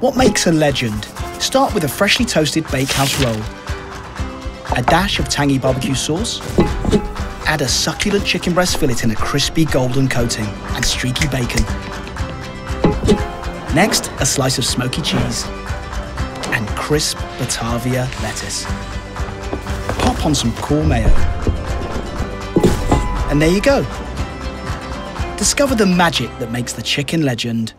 What makes a legend? Start with a freshly toasted bakehouse roll. A dash of tangy barbecue sauce. Add a succulent chicken breast fillet in a crispy golden coating and streaky bacon. Next, a slice of smoky cheese and crisp Batavia lettuce. Pop on some cool mayo. And there you go. Discover the magic that makes the chicken legend.